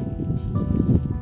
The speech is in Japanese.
ん。